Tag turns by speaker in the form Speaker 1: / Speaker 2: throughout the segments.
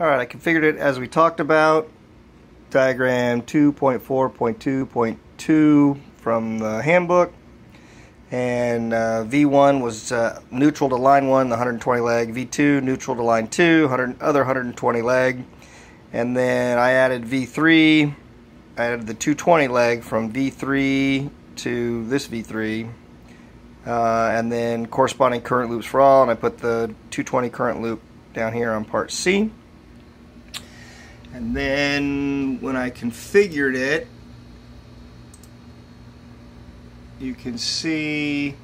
Speaker 1: Alright, I configured it as we talked about. Diagram 2.4.2.2 from the handbook. And uh, V1 was uh, neutral to line 1, the 120 leg. V2 neutral to line 2, 100, other 120 leg. And then I added V3. I added the 220 leg from V3 to this V3. Uh, and then corresponding current loops for all. And I put the 220 current loop down here on part C. And then when I configured it, you can see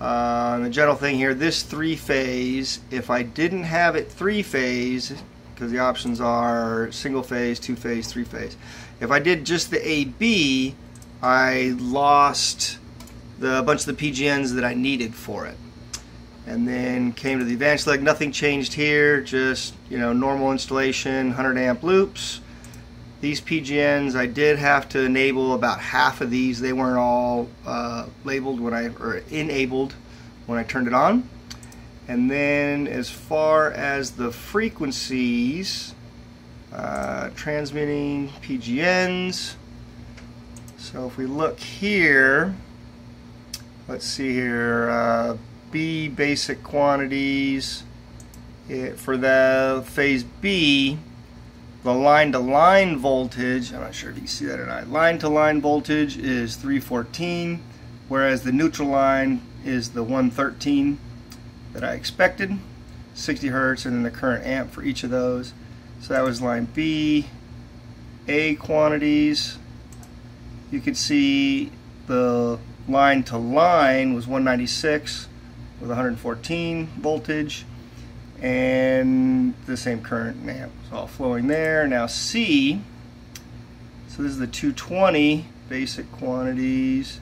Speaker 1: uh, the general thing here, this three phase, if I didn't have it three phase, because the options are single phase, two phase, three phase. If I did just the AB, I lost the bunch of the PGNs that I needed for it and then came to the advanced leg nothing changed here just you know normal installation 100 amp loops. These PGNs I did have to enable about half of these. They weren't all uh, labeled when I or enabled when I turned it on. And then as far as the frequencies uh, transmitting PGNs so if we look here let's see here uh, B basic quantities. It, for the phase B, the line to line voltage, I'm not sure if you see that or not, line to line voltage is 314, whereas the neutral line is the 113 that I expected, 60 hertz, and then the current amp for each of those. So that was line B. A quantities, you can see the line to line was 196 with 114 voltage and the same current amp. It's all flowing there. Now C, so this is the 220 basic quantities.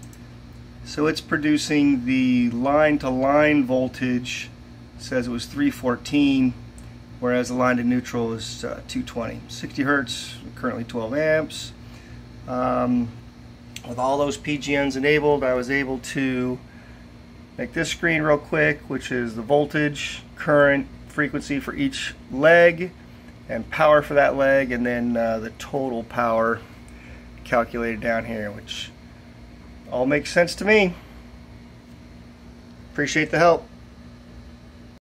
Speaker 1: So it's producing the line to line voltage, it says it was 314, whereas the line to neutral is uh, 220. 60 hertz, currently 12 amps. Um, with all those PGNs enabled, I was able to make this screen real quick, which is the voltage, current, frequency for each leg, and power for that leg, and then uh, the total power calculated down here, which all makes sense to me. Appreciate the help.